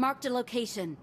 Marked a location.